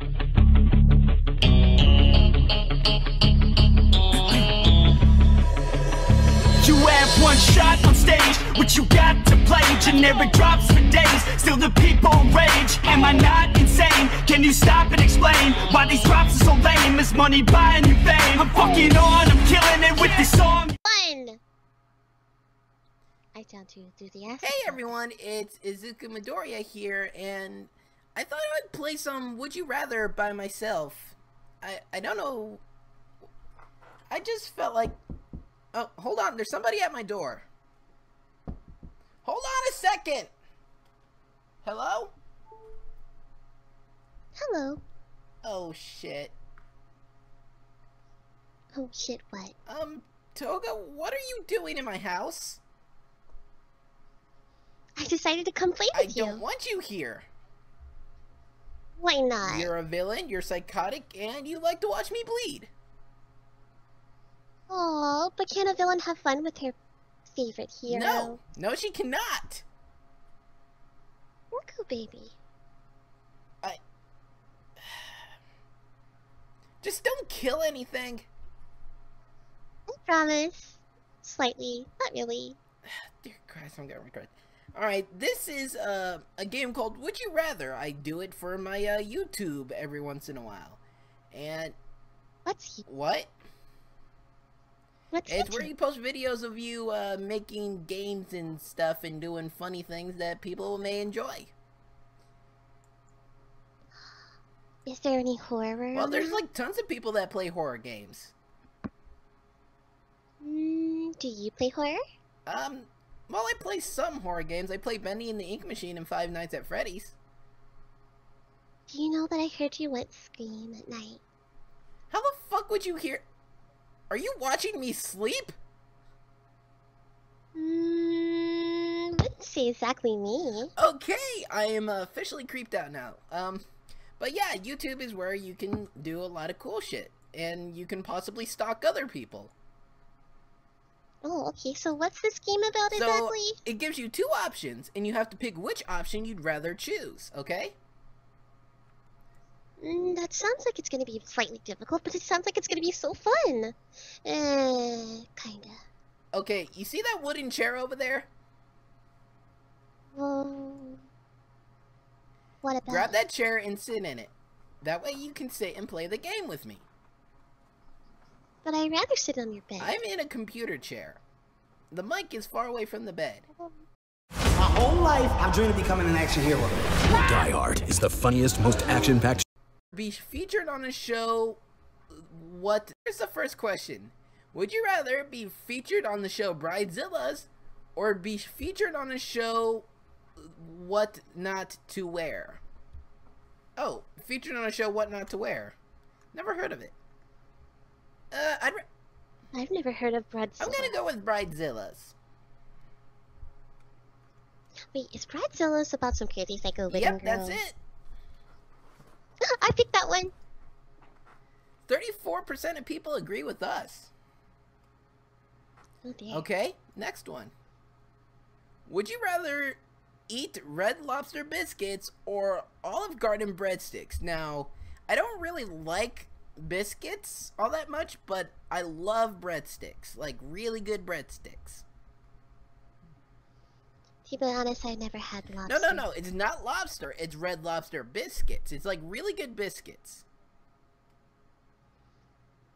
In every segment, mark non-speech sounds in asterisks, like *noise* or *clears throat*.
You have one shot on stage, what you got to play? Generic drops for days, still the people rage. Am I not insane? Can you stop and explain why these drops are so lame? Is money buying you fame? I'm fucking on, I'm killing it with this song. Fun! I sound too enthusiastic. Hey everyone, it's Izuku Midoriya here, and I thought I'd play some Would You Rather by myself. I I don't know. I just felt like. Oh, hold on. There's somebody at my door. Hold on a second. Hello? Hello. Oh shit. Oh shit, what? Um, Toga, what are you doing in my house? I decided to come play with you. I don't want you here. Why not? You're a villain, you're psychotic, and you like to watch me bleed. Oh, but can a villain have fun with her favorite hero? No, no, she cannot. Orko baby. I. *sighs* Just don't kill anything. I promise. Slightly. Not really. *sighs* Dear Christ, I'm gonna regret. Alright, this is uh, a game called Would You Rather. I do it for my uh, YouTube every once in a while. And What's what? what's It's where you post videos of you uh, making games and stuff and doing funny things that people may enjoy. Is there any horror? Well, there's like tons of people that play horror games. Mm, do you play horror? Um, well, I play some horror games. I play Bendy and the Ink Machine and Five Nights at Freddy's. Do you know that I heard you went scream at night? How the fuck would you hear? Are you watching me sleep? Mm, wouldn't say exactly me. Okay, I am officially creeped out now. Um, but yeah, YouTube is where you can do a lot of cool shit, and you can possibly stalk other people. Oh, okay. So what's this game about So exactly? it gives you two options, and you have to pick which option you'd rather choose. Okay? Mm, that sounds like it's gonna be slightly difficult, but it sounds like it's gonna be so fun. Uh, kinda. Okay, you see that wooden chair over there? Well, what about? Grab that chair and sit in it. That way you can sit and play the game with me. But I'd rather sit on your bed. I'm in a computer chair. The mic is far away from the bed. My whole life, I've dreamed of becoming an action hero. Die Hard is the funniest, most action-packed Be featured on a show. What? Here's the first question. Would you rather be featured on the show Bridezillas or be featured on a show What Not to Wear? Oh, featured on a show What Not to Wear. Never heard of it. Uh, I'd I've never heard of Bridezilla. I'm gonna go with Bridezillas. Wait, is Bridezilla's about some crazy psycho living Yep, that's it. *laughs* I picked that one. 34% of people agree with us. Oh dear. Okay, next one. Would you rather eat red lobster biscuits or Olive Garden breadsticks? Now, I don't really like biscuits all that much, but I love breadsticks. Like really good breadsticks. To be honest, I never had lobster. No, no, no, it's not lobster. It's red lobster biscuits. It's like really good biscuits.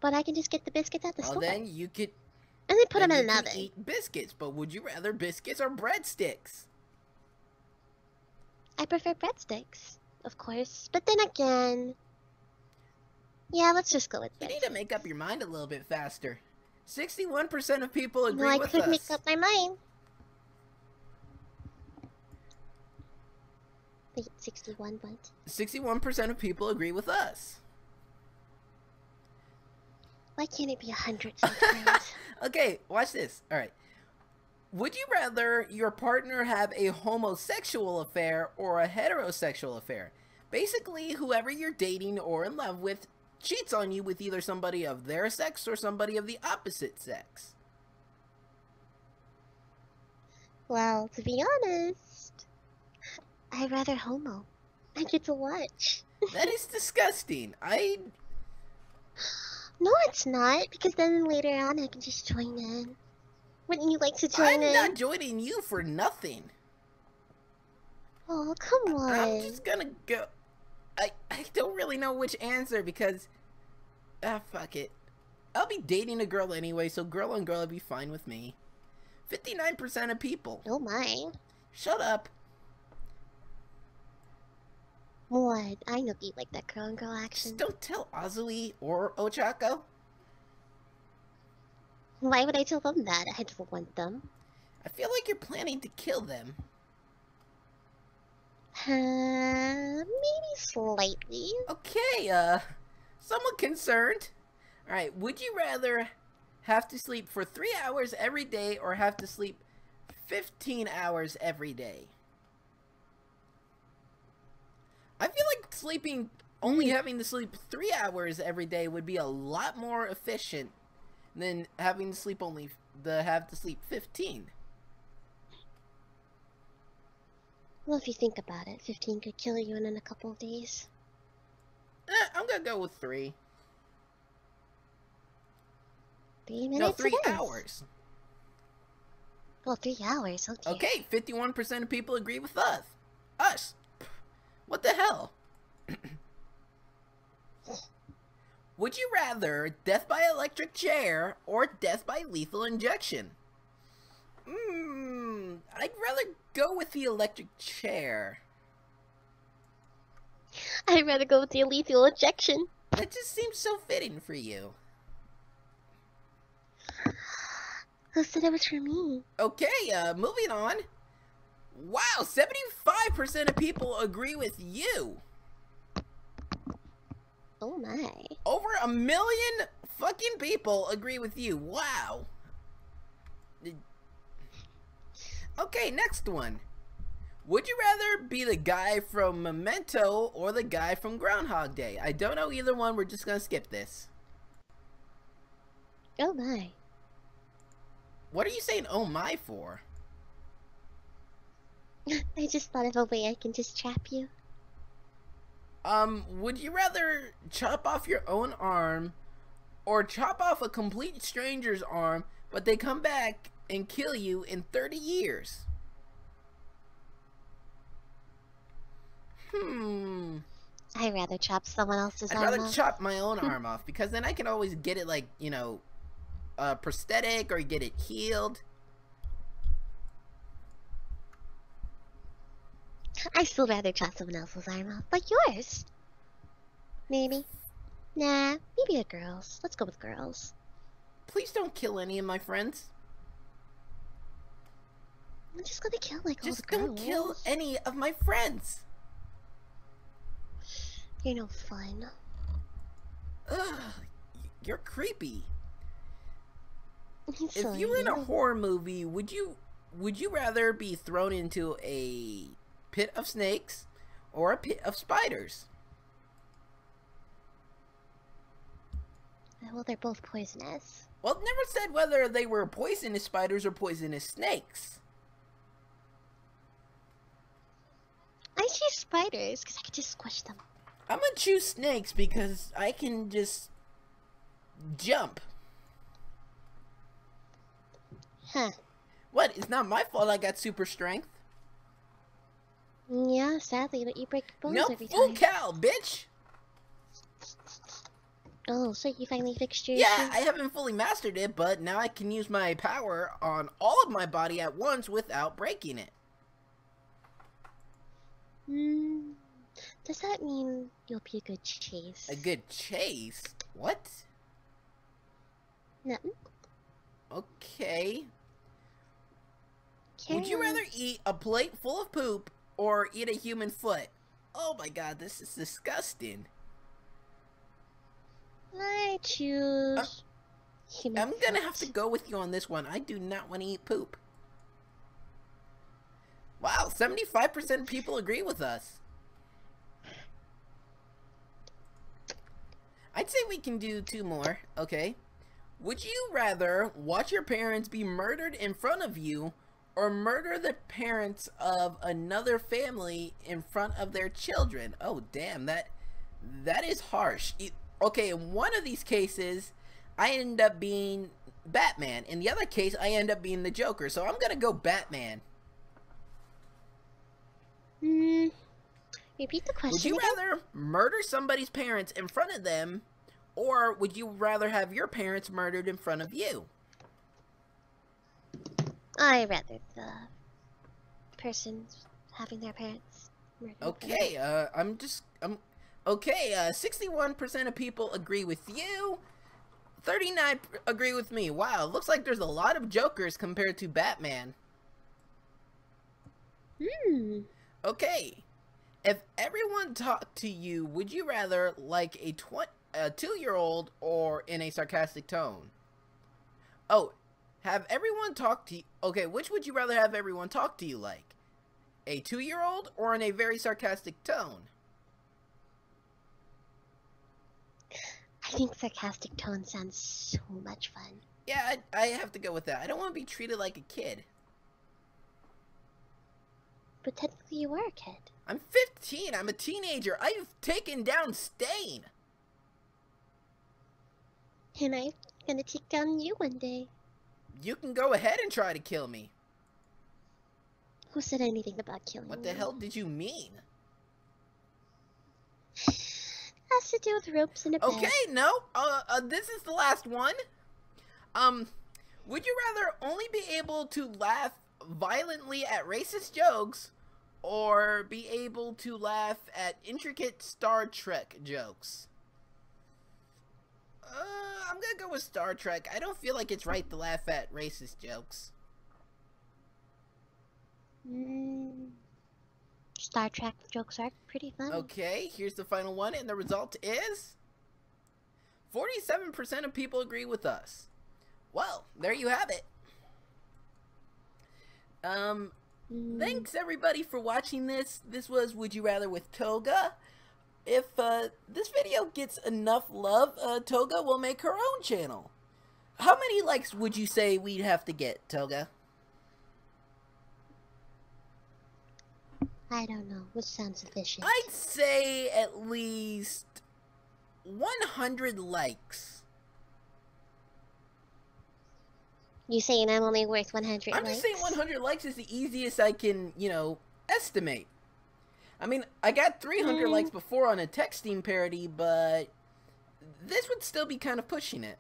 But I can just get the biscuits at the Well, store. then you could and then put then them in an oven. eat biscuits, but would you rather biscuits or breadsticks? I prefer breadsticks, of course. But then again... Yeah, let's just go with that. You need to make up your mind a little bit faster. 61% of people agree I with could us. make up my mind. Wait, 61 what? 61% of people agree with us. Why can't it be 100 sometimes? *laughs* Okay, watch this. All right. Would you rather your partner have a homosexual affair or a heterosexual affair? Basically, whoever you're dating or in love with cheats on you with either somebody of their sex or somebody of the opposite sex. well, to be honest, I'd rather homo. I get to watch. *laughs* That is disgusting. I No, it's not, because then later on I can just join in. Wouldn't you like to join in? I'm not joining you for nothing. Oh, come on. I'm just gonna go. I I don't really know which answer because ah fuck it. I'll be dating a girl anyway, so girl on girl will be fine with me. Fifty nine percent of people. Oh my. Shut up. What? I know you like that girl on girl action. Just don't tell Asui or Ochako. Why would I tell them that? I don't want them. I feel like you're planning to kill them. Uh, maybe slightly. Okay, uh, somewhat concerned. Alright, would you rather have to sleep for three hours every day or have to sleep 15 hours every day? I feel like sleeping, only having to sleep three hours every day would be a lot more efficient than having to sleep only, the have to sleep 15. Well, if you think about it, 15 could kill you in, in a couple of days. Eh, I'm gonna go with three. Three minutes? No, three hours. Well, three hours, okay. Okay, 51% of people agree with us. Us. What the hell? *clears throat* Would you rather death by electric chair or death by lethal injection? I'd rather go with the electric chair. I'd rather go with the lethal injection. That just seems so fitting for you. Who said it was for me? Okay, uh, moving on. Wow, 75% of people agree with you. Oh my. Over a million fucking people agree with you. Wow. Okay, next one. Would you rather be the guy from Memento or the guy from Groundhog Day? I don't know either one. We're just gonna skip this. Oh my. What are you saying, oh my, for? *laughs* I just thought of a way I can just trap you. Um, would you rather chop off your own arm or chop off a complete stranger's arm, but they come back and kill you in 30 years? Hmm. I'd rather chop someone else's I'd arm rather off. chop my own *laughs* arm off because then I can always get it like, you know, uh, prosthetic or get it healed. I still rather chop someone else's arm off, like yours. Maybe. Nah, maybe a girl's. Let's go with girls. Please don't kill any of my friends. I'm just gonna kill like Just all the don't kill any of my friends. You're no fun. Ugh, you're creepy. So if you were in a horror movie, would you would you rather be thrown into a pit of snakes or a pit of spiders? Uh, well, they're both poisonous. Well, it never said whether they were poisonous spiders or poisonous snakes. I choose spiders because I can just squish them. I'm gonna choose snakes because I can just jump. Huh. What? It's not my fault I got super strength. Yeah, sadly, but you break bones No, every full time. cow, bitch. oh, so you finally fixed your Yeah? I haven't fully mastered it, but now I can use my power on all of my body at once without breaking it. Hmm. Does that mean you'll be a good chase? A good chase? What? Nothing. Okay. Would you rather eat a plate full of poop or eat a human foot? Oh my god, this is disgusting. I choose. human I'm gonna have to go with you on this one. I do not want to eat poop. Wow, 75% of people agree with us. I'd say we can do two more, okay? Would you rather watch your parents be murdered in front of you or murder the parents of another family in front of their children? Oh, damn, that That is harsh. E- Okay, in one of these cases, I end up being Batman. In the other case, I end up being the Joker. So I'm gonna go Batman. Hmm. Repeat the question. Would you again? rather murder somebody's parents in front of them, or would you rather have your parents murdered in front of you? I rather the person having their parents murdered. Okay, uh, I'm just, I'm, okay, uh, 61% of people agree with you, 39 agree with me. Wow, looks like there's a lot of Jokers compared to Batman. Hmm. Okay, if everyone talked to you, would you rather like a tw- a two-year-old or in a sarcastic tone? Oh, have everyone talk to you? Okay, which would you rather have everyone talk to you like? A two-year-old or in a very sarcastic tone? I think sarcastic tone sounds so much fun. Yeah, I, I have to go with that. I don't want to be treated like a kid. But technically, you are a kid. I'm 15. I'm a teenager. I've taken down Stain. And I'm gonna take down you one day. You can go ahead and try to kill me. Who said anything about killing me? What the hell did you mean? *sighs* Has to do with ropes and a bed. Okay, no. Uh, uh, this is the last one. Um, would you rather only be able to laugh violently at racist jokes, or be able to laugh at intricate Star Trek jokes? Uh, I'm gonna go with Star Trek. I don't feel like it's right to laugh at racist jokes. Mm, Star Trek jokes are pretty fun. Okay, here's the final one, and the result is 47% of people agree with us. Well, there you have it. Um, Mm, thanks everybody for watching this. This was Would You Rather with Toga. If uh, this video gets enough love, uh, Toga will make her own channel. How many likes would you say we'd have to get, Toga? I don't know. Which sounds sufficient? I'd say at least 100 likes. You saying I'm only worth 100 I'm likes? just saying 100 likes is the easiest I can, you know, estimate. I mean, I got 300 Mm. likes before on a texting parody, but this would still be kind of pushing it.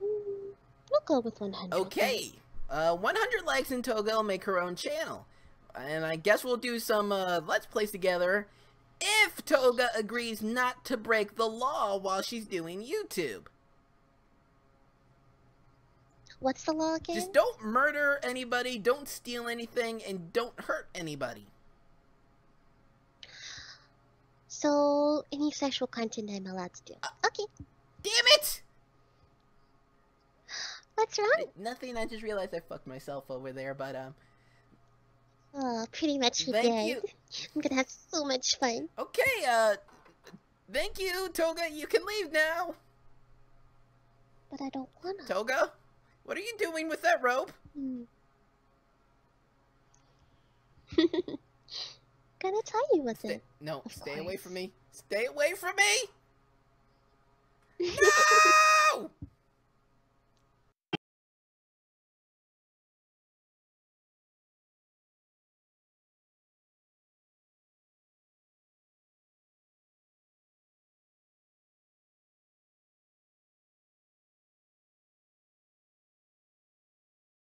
We'll go with 100. Okay, uh, 100 likes and Toga will make her own channel. And I guess we'll do some uh, Let's Plays together if Toga agrees not to break the law while she's doing YouTube. What's the law again? Just don't murder anybody, don't steal anything, and don't hurt anybody. So, any sexual content I'm allowed to do. Uh, Okay, Damn it! what's wrong? Nothing, I just realized I fucked myself over there, but, um, Oh, pretty much you Thank did. you. *laughs* I'm gonna have so much fun. okay, uh, thank you, Toga, you can leave now. But I don't wanna. Toga, what are you doing with that rope? *laughs* Gonna tie you with Stay, it. no, stay away from me. Stay away from me! *laughs* No!